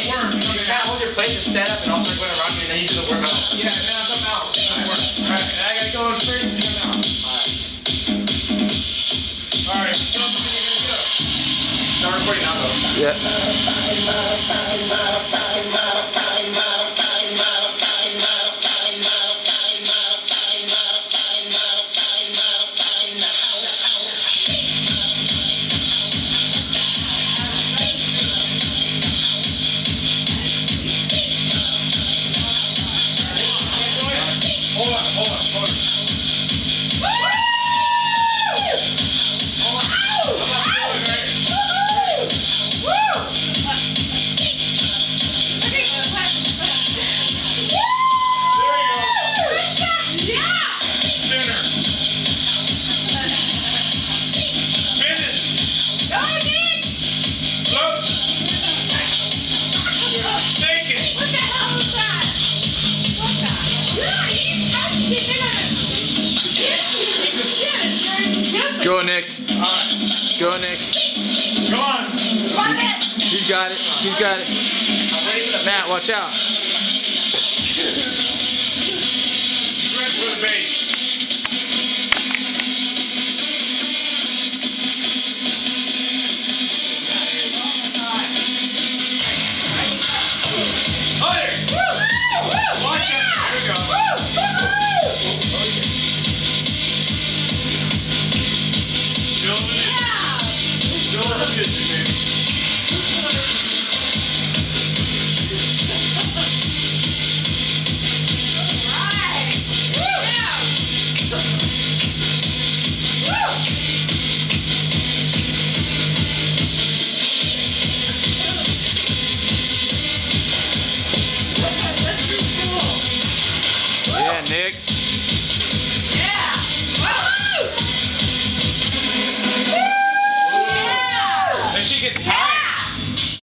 the work. You kind of hold your plate and stand up and also go around you and then you do the work out. Yeah, and then I'm out. Alright, and I gotta go in first and then out. Alright, so I'm gonna go. Start recording now though. Yeah. on, Go, Nick. Go, Nick. come on. He's got it. He's got it. I'm ready for the Matt, watch out. Building it.